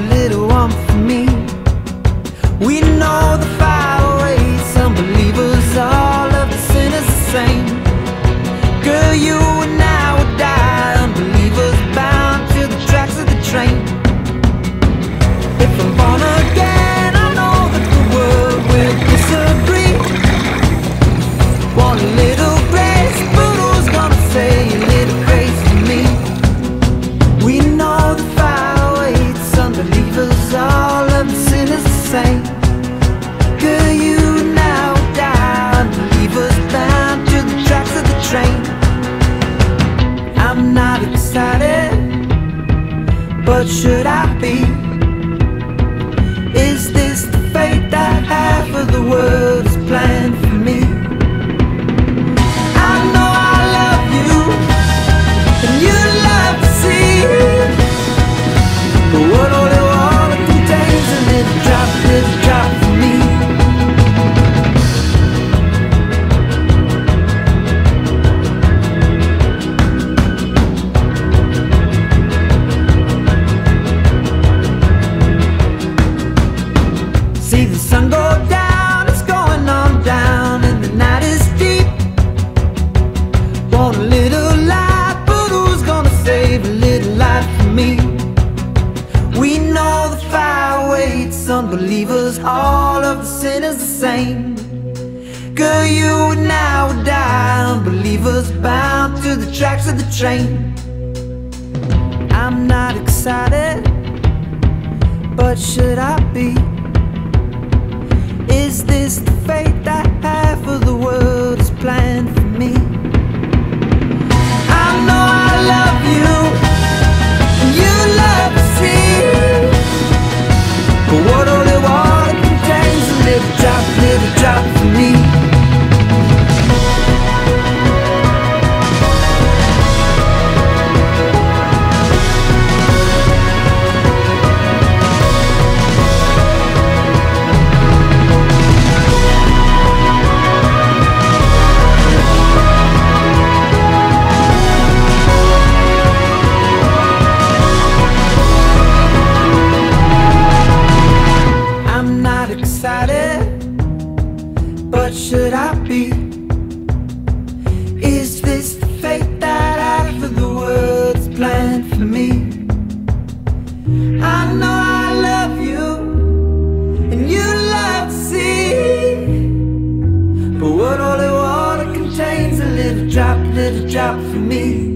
a little but should I be? See the sun go down, it's going on down, and the night is deep. Want a little light, but who's gonna save a little light for me? We know the fire waits, unbelievers, all of the sinners the same. Girl, you and I would die, unbelievers bound to the tracks of the train. I'm not excited, but should I be? Is this the fate that half of but should I be? Is this the fate that half of the world's planned for me? I know I love you, and you love to see. But what holy water contains a little drop, little drop for me?